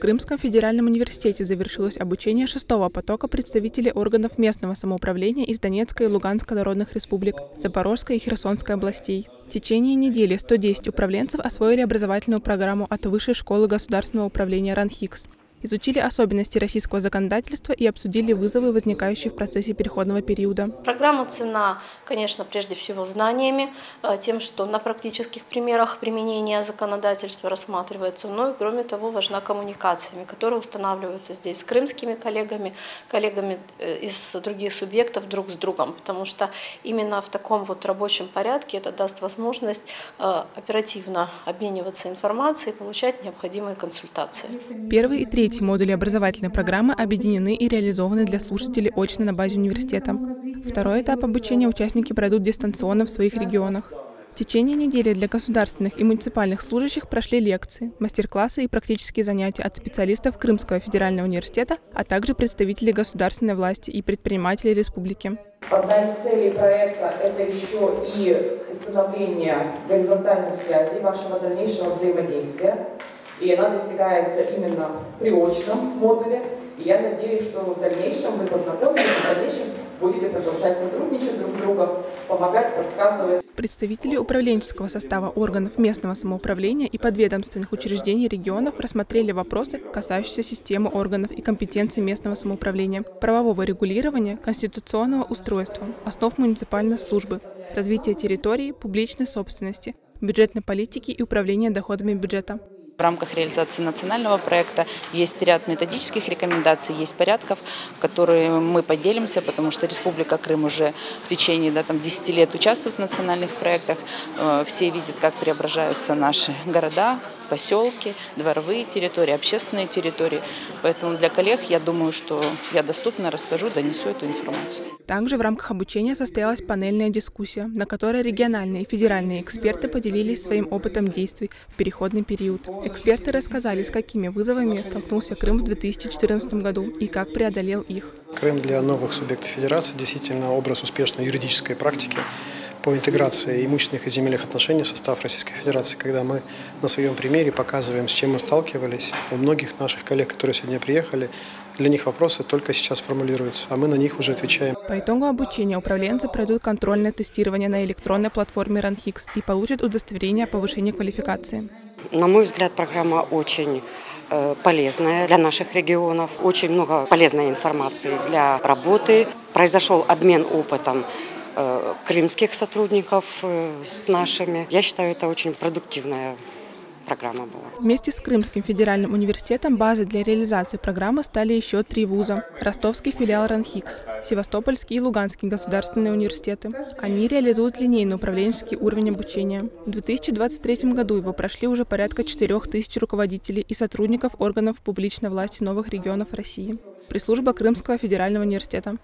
Крымском федеральном университете завершилось обучение шестого потока представителей органов местного самоуправления из Донецкой и Луганской народных республик, Запорожской и Херсонской областей. В течение недели 110 управленцев освоили образовательную программу от Высшей школы государственного управления РАНХИКС изучили особенности российского законодательства и обсудили вызовы, возникающие в процессе переходного периода. Программа цена, конечно, прежде всего знаниями, э, тем, что на практических примерах применения законодательства рассматривается, но и, кроме того, важна коммуникациями, которые устанавливаются здесь с крымскими коллегами, коллегами э, из других субъектов друг с другом, потому что именно в таком вот рабочем порядке это даст возможность э, оперативно обмениваться информацией, получать необходимые консультации. Первый и третий эти модули образовательной программы объединены и реализованы для слушателей очно на базе университета. Второй этап обучения участники пройдут дистанционно в своих регионах. В течение недели для государственных и муниципальных служащих прошли лекции, мастер-классы и практические занятия от специалистов Крымского федерального университета, а также представителей государственной власти и предпринимателей республики. Одна из целей проекта – это еще и установление горизонтальных связей вашего дальнейшего взаимодействия и она достигается именно при очном модуле. И я надеюсь, что в дальнейшем вы познакомитесь, в дальнейшем будете продолжать сотрудничать друг с другом, помогать, подсказывать. Представители управленческого состава органов местного самоуправления и подведомственных учреждений регионов рассмотрели вопросы, касающиеся системы органов и компетенций местного самоуправления, правового регулирования, конституционного устройства, основ муниципальной службы, развития территории, публичной собственности, бюджетной политики и управления доходами бюджета. В рамках реализации национального проекта есть ряд методических рекомендаций, есть порядков, которые мы поделимся, потому что Республика Крым уже в течение да, там, 10 лет участвует в национальных проектах. Э, все видят, как преображаются наши города, поселки, дворовые территории, общественные территории. Поэтому для коллег я думаю, что я доступно расскажу, донесу эту информацию. Также в рамках обучения состоялась панельная дискуссия, на которой региональные и федеральные эксперты поделились своим опытом действий в переходный период. Эксперты рассказали, с какими вызовами столкнулся Крым в 2014 году и как преодолел их. Крым для новых субъектов федерации действительно образ успешной юридической практики по интеграции имущественных и земельных отношений в состав Российской Федерации, когда мы на своем примере показываем, с чем мы сталкивались. У многих наших коллег, которые сегодня приехали, для них вопросы только сейчас формулируются, а мы на них уже отвечаем. По итогу обучения управленцы пройдут контрольное тестирование на электронной платформе RunHix и получат удостоверение о повышении квалификации. На мой взгляд, программа очень э, полезная для наших регионов. Очень много полезной информации для работы. Произошел обмен опытом Э, крымских сотрудников э, с нашими. Я считаю, это очень продуктивная программа была. Вместе с Крымским федеральным университетом базой для реализации программы стали еще три вуза. Ростовский филиал РАНХИКС, Севастопольский и Луганский государственные университеты. Они реализуют линейный управленческий уровень обучения. В 2023 году его прошли уже порядка 4000 руководителей и сотрудников органов публичной власти новых регионов России. Пресс-служба Крымского федерального университета.